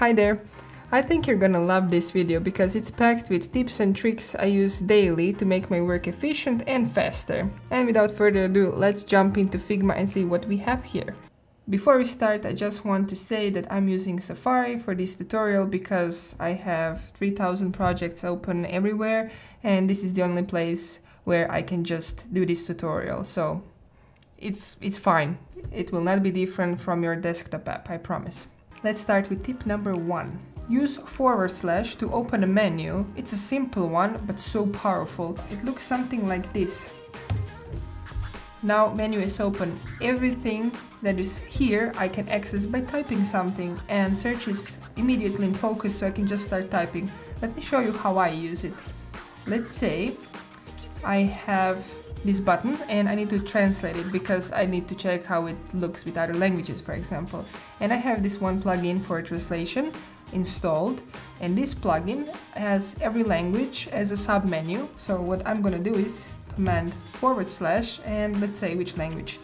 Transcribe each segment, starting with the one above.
Hi there! I think you're gonna love this video because it's packed with tips and tricks I use daily to make my work efficient and faster. And without further ado, let's jump into Figma and see what we have here. Before we start, I just want to say that I'm using Safari for this tutorial because I have 3000 projects open everywhere and this is the only place where I can just do this tutorial. So it's, it's fine. It will not be different from your desktop app, I promise. Let's start with tip number one. Use forward slash to open a menu. It's a simple one, but so powerful. It looks something like this. Now menu is open. Everything that is here I can access by typing something and search is immediately in focus so I can just start typing. Let me show you how I use it. Let's say I have this button and I need to translate it because I need to check how it looks with other languages for example. And I have this one plugin for translation installed. And this plugin has every language as a submenu. So what I'm gonna do is command forward slash and let's say which language?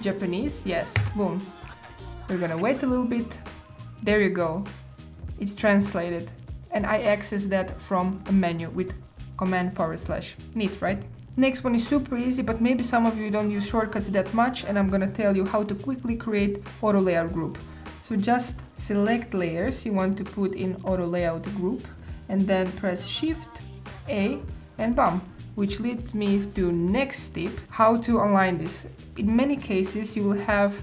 Japanese yes boom. We're gonna wait a little bit. There you go. It's translated. And I access that from a menu with command forward slash neat right Next one is super easy, but maybe some of you don't use shortcuts that much and I'm gonna tell you how to quickly create auto layout group. So just select layers you want to put in auto layout group and then press shift A and bam which leads me to next tip how to align this. In many cases you will have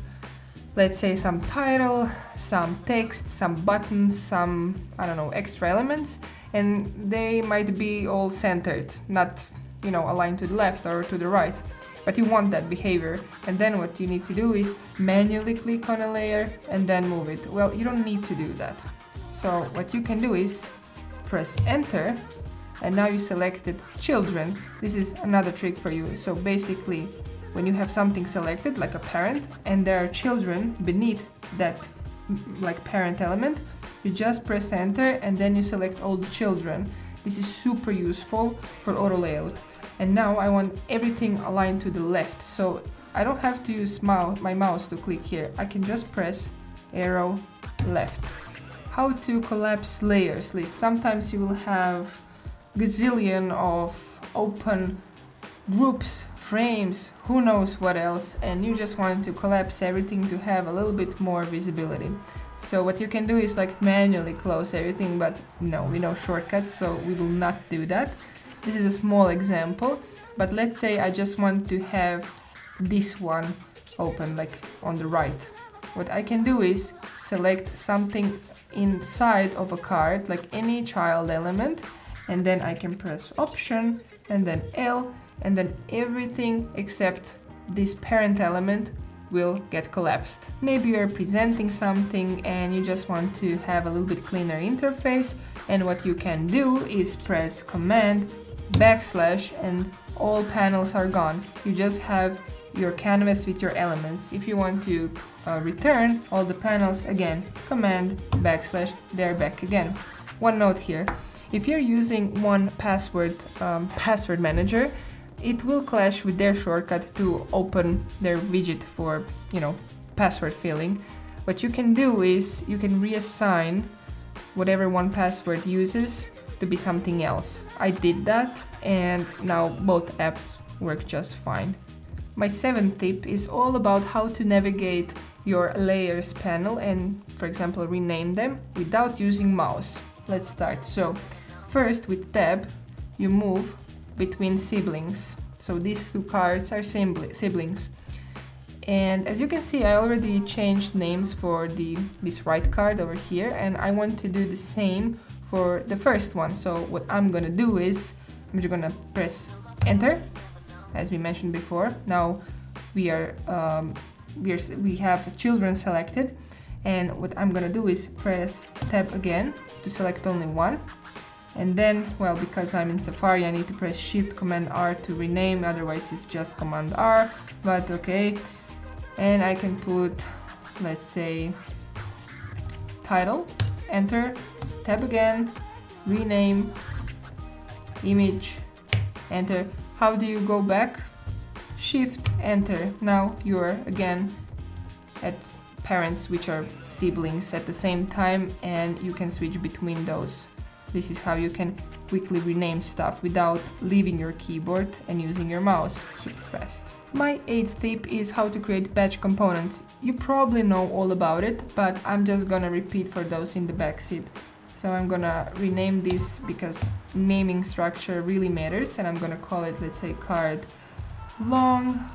let's say some title, some text, some buttons, some I don't know extra elements and they might be all centered not you know aligned to the left or to the right but you want that behavior and then what you need to do is manually click on a layer and then move it. Well, you don't need to do that. So what you can do is press enter and now you selected children. This is another trick for you. So basically when you have something selected like a parent and there are children beneath that like parent element, you just press enter and then you select all the children. This is super useful for auto layout. And now I want everything aligned to the left. So I don't have to use my mouse to click here. I can just press arrow left. How to collapse layers list? Sometimes you will have gazillion of open groups frames who knows what else and you just want to collapse everything to have a little bit more visibility so what you can do is like manually close everything but no we know shortcuts so we will not do that this is a small example, but let's say I just want to have this one open, like on the right. What I can do is select something inside of a card, like any child element, and then I can press Option, and then L, and then everything except this parent element will get collapsed. Maybe you're presenting something and you just want to have a little bit cleaner interface and what you can do is press Command backslash and all panels are gone. You just have your canvas with your elements. If you want to uh, return all the panels again, command backslash, they're back again. One note here, if you're using 1Password um, password manager, it will clash with their shortcut to open their widget for, you know, password filling. What you can do is you can reassign whatever 1Password uses to be something else. I did that and now both apps work just fine. My seventh tip is all about how to navigate your layers panel and for example rename them without using mouse. Let's start. So first with tab you move between siblings. So these two cards are siblings. And as you can see, I already changed names for the this right card over here, and I want to do the same for the first one. So what I'm gonna do is, I'm just gonna press enter, as we mentioned before. Now we are, um, we, are we have children selected, and what I'm gonna do is press tab again to select only one. And then, well, because I'm in Safari, I need to press Shift Command R to rename, otherwise it's just Command R, but okay. And I can put, let's say, title, enter, tab again, rename, image, enter. How do you go back? Shift, enter. Now you're again at parents which are siblings at the same time and you can switch between those. This is how you can quickly rename stuff without leaving your keyboard and using your mouse super fast. My eighth tip is how to create batch components. You probably know all about it, but I'm just gonna repeat for those in the backseat. So I'm gonna rename this because naming structure really matters and I'm gonna call it, let's say, card long,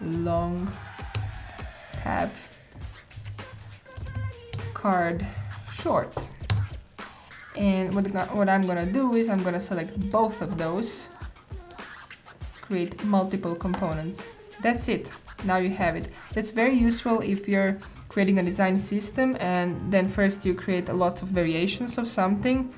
long, tab, card short. And what, what I'm gonna do is I'm gonna select both of those, create multiple components. That's it, now you have it. That's very useful if you're creating a design system and then first you create a lot of variations of something.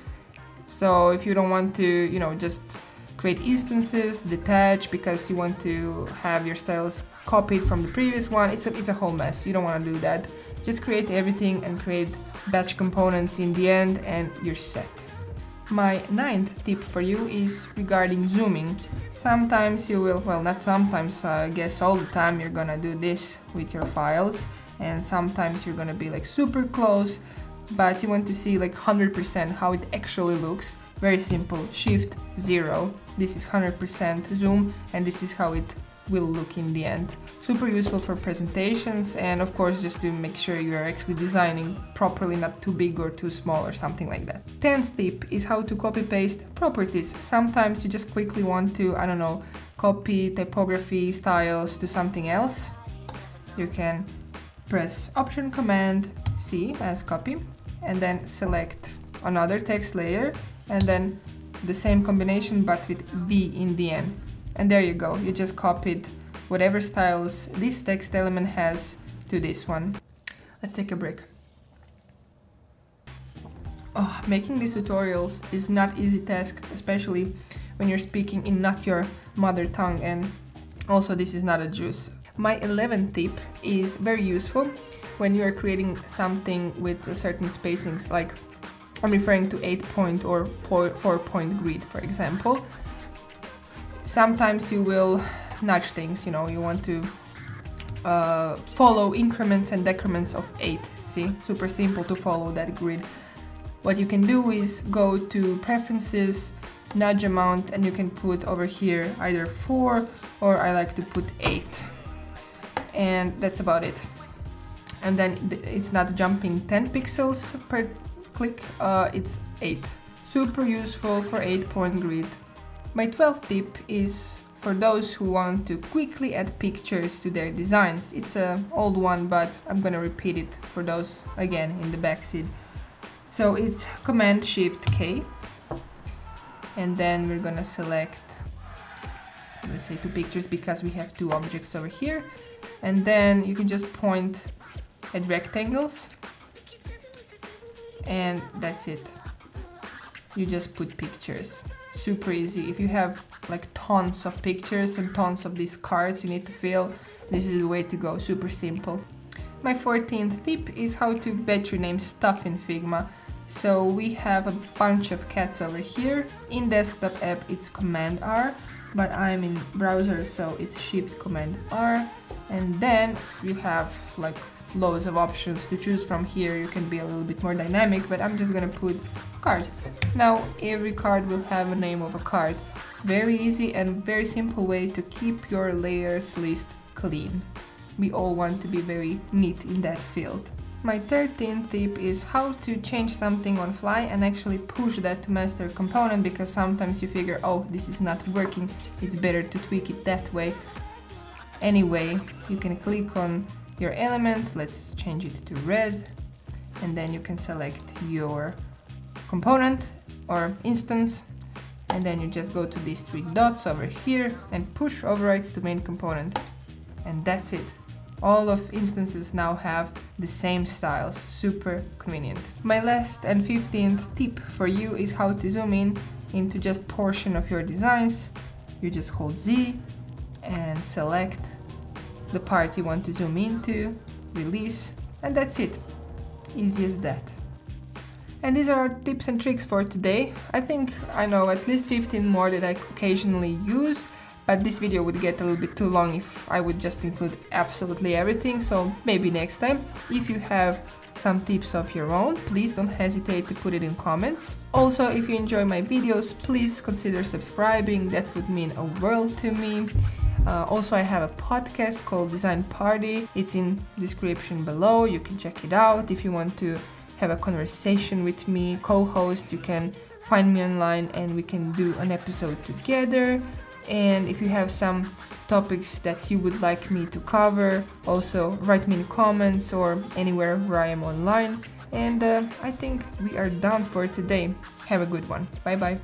So if you don't want to, you know, just create instances, detach because you want to have your styles copied from the previous one, it's a, it's a whole mess. You don't want to do that. Just create everything and create batch components in the end and you're set. My ninth tip for you is regarding zooming. Sometimes you will, well not sometimes, I guess all the time you're gonna do this with your files and sometimes you're gonna be like super close but you want to see like 100% how it actually looks. Very simple, shift 0. This is 100% zoom and this is how it will look in the end. Super useful for presentations and of course just to make sure you're actually designing properly, not too big or too small or something like that. Tenth tip is how to copy paste properties. Sometimes you just quickly want to, I don't know, copy typography styles to something else. You can press Option Command C as copy and then select another text layer and then the same combination but with V in the end. And there you go, you just copied whatever styles this text element has to this one. Let's take a break. Oh, making these tutorials is not easy task, especially when you're speaking in not your mother tongue and also this is not a juice. My 11th tip is very useful when you are creating something with certain spacings like I'm referring to 8 point or 4, four point grid for example sometimes you will nudge things, you know, you want to uh, follow increments and decrements of 8, see, super simple to follow that grid. What you can do is go to preferences, nudge amount, and you can put over here either 4 or I like to put 8. And that's about it. And then it's not jumping 10 pixels per click, uh, it's 8. Super useful for 8 point grid. My 12th tip is for those who want to quickly add pictures to their designs. It's an old one, but I'm gonna repeat it for those again in the backseat. So it's Command Shift K, and then we're gonna select, let's say two pictures because we have two objects over here, and then you can just point at rectangles, and that's it. You just put pictures super easy. If you have like tons of pictures and tons of these cards you need to fill, this is the way to go, super simple. My 14th tip is how to batch name stuff in Figma. So we have a bunch of cats over here. In desktop app it's Command R, but I'm in browser so it's Shift Command R. And then you have like loads of options to choose from here. You can be a little bit more dynamic, but I'm just gonna put card. Now every card will have a name of a card. Very easy and very simple way to keep your layers list clean. We all want to be very neat in that field. My 13th tip is how to change something on fly and actually push that to master component because sometimes you figure, oh, this is not working, it's better to tweak it that way. Anyway, you can click on your element, let's change it to red, and then you can select your component or instance, and then you just go to these three dots over here and push overrides to main component. And that's it. All of instances now have the same styles, super convenient. My last and 15th tip for you is how to zoom in into just portion of your designs. You just hold Z and select the part you want to zoom into, release, and that's it. Easy as that. And these are our tips and tricks for today. I think I know at least 15 more that I occasionally use, but this video would get a little bit too long if I would just include absolutely everything, so maybe next time. If you have some tips of your own, please don't hesitate to put it in comments. Also, if you enjoy my videos, please consider subscribing, that would mean a world to me. Uh, also, I have a podcast called Design Party. It's in description below. You can check it out. If you want to have a conversation with me, co-host, you can find me online and we can do an episode together. And if you have some topics that you would like me to cover, also write me in comments or anywhere where I am online. And uh, I think we are done for today. Have a good one. Bye bye.